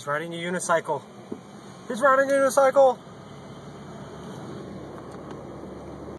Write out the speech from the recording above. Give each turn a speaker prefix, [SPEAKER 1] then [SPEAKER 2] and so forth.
[SPEAKER 1] He's riding a unicycle. He's riding a unicycle.